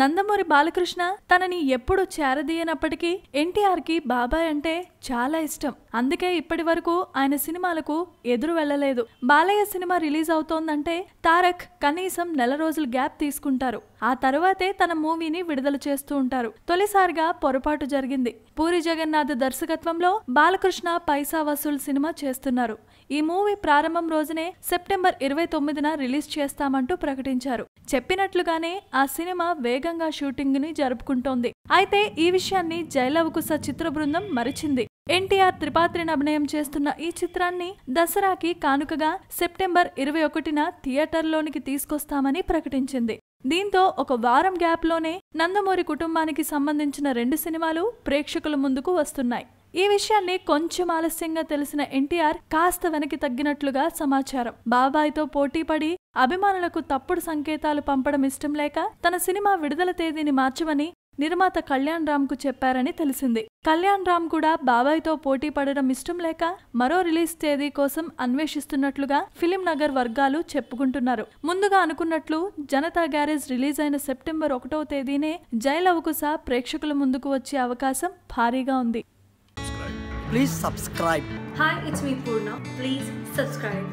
నందమూరి బాలకృష్ణ తనని ఎప్పుడు చేరదీయనప్పటికీ ఎన్టీఆర్కి బాబాయ్ అంటే చాలా ఇష్టం. అందుకే ఇప్పటి వరకు ఆయన సినిమాలకు ఎదురు వెళ్ళలేదు. బాలయ్య సినిమా రిలీజ్ అవుతోందంటే తారక్ కనీసం నెల రోజులు గ్యాప్ తీసుకుంటారు. ఆ తర్వాతే తన మూవీని విడుదల చేస్తూ ఉంటారు. తొలిసారిగా పొరపాటు జరిగింది. పూరి జగన్నాథ్ దర్శకత్వంలో బాలకృష్ణ పైసా వసూల్ సినిమా చేస్తున్నారు. ఈ మూవీ ప్రారంభం రోజునే సెప్టెంబర్ ఇరవై తొమ్మిదిన రిలీజ్ చేస్తామంటూ ప్రకటించారు. చెప్పినట్లుగానే ఆ సినిమా వేగంగా షూటింగ్ని జరుపుకుంటోంది. అయితే ఈ విషయాన్ని జైలవకుశ చిత్ర బృందం మరిచింది. ఎన్టీఆర్ త్రిపాత్రిని అభినయం చేస్తున్న ఈ చిత్రాన్ని దసరాకి కానుకగా సెప్టెంబర్ ఇరవై ఒకటిన థియేటర్లోనికి తీసుకొస్తామని ప్రకటించింది. దీంతో ఒక వారం గ్యాప్లోనే నందమూరి కుటుంబానికి సంబంధించిన రెండు సినిమాలు ప్రేక్షకుల ముందుకు వస్తున్నాయి. ఈ విషయాన్ని కొంచెం ఆలస్యంగా తెలిసిన ఎన్టీఆర్ కాస్త వెనక్కి తగ్గినట్లుగా సమాచారం. బాబాయ్తో పోటీపడి అభిమానులకు తప్పుడు సంకేతాలు పంపడం ఇష్టం లేక తన సినిమా విడుదల తేదీని మార్చమని నిర్మాత కళ్యాణ్ రామ్కు చెప్పారని తెలిసింది. కళ్యాణ్ రామ్ కూడా బాబాయ్తో పోటీ పడడం ఇష్టం లేక మరో రిలీజ్ తేదీ కోసం అన్వేషిస్తున్నట్లుగా ఫిలిం నగర్ వర్గాలు చెప్పుకుంటున్నారు. ముందుగా అనుకున్నట్లు జనతా గ్యారేజ్ రిలీజ్ అయిన సెప్టెంబర్ ఒకటవ తేదీనే జయలవకుశ ప్రేక్షకుల ముందుకు వచ్చే అవకాశం భారీగా ఉంది. Please subscribe. Hi, it's me Purna. Please subscribe.